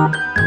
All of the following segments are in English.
Música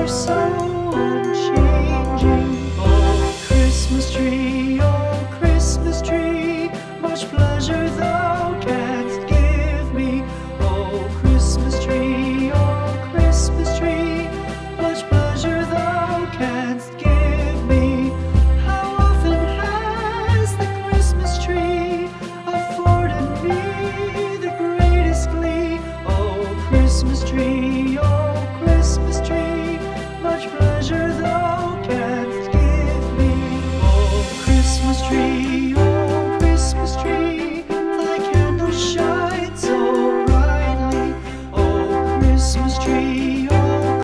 are so